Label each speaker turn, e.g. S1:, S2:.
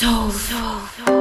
S1: So, so, so.